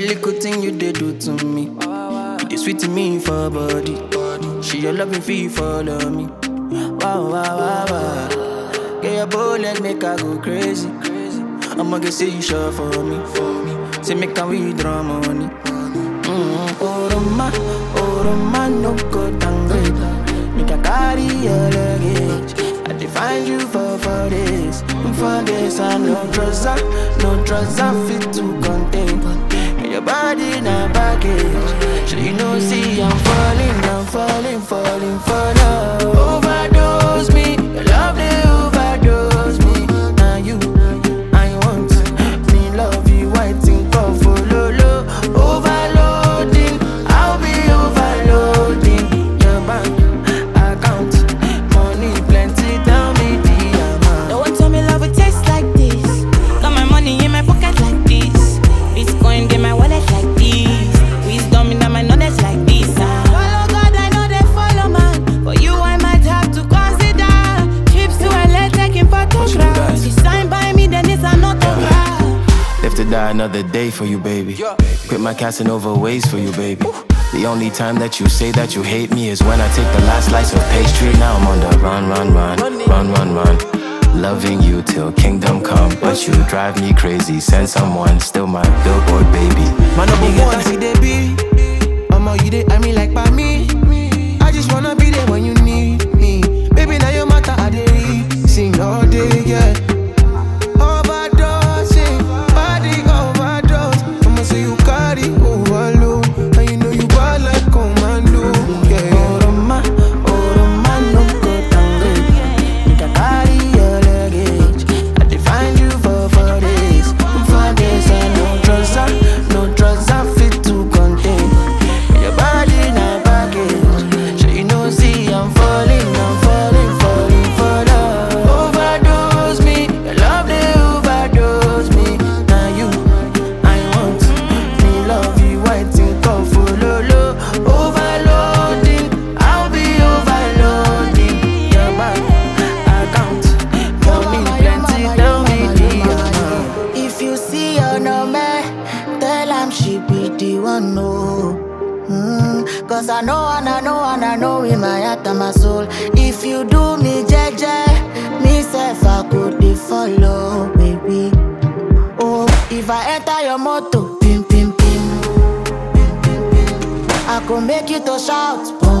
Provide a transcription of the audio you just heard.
little thing you did do to me. You did sweet to me for body. She your loving fee follow me. Wow, wow, wow, wow. Get your bullet, make I go crazy. I'ma get say you sure for me, for me. Say make I withdraw money. Mm-hmm. Oh, Roma, oh, no go downgrade. Make I carry your luggage. I define you for for this, for this. I no trouser, no trouser fit to contain. Body na baggage. So you know, see I'm falling, I'm falling, falling for love. To die another day for you, baby. Quit my Casanova ways for you, baby. The only time that you say that you hate me is when I take the last slice of pastry. Now I'm on the run, run, run, run, run, run. Loving you till kingdom come, but you drive me crazy. Send someone, still my billboard baby. Man, no be one, say be the one no. Mm, Cause I know and I know and I know in my heart and my soul. If you do me jeje, me self I could follow, baby. Oh, if I enter your motor, pim pim pim, I could make you to shout, pum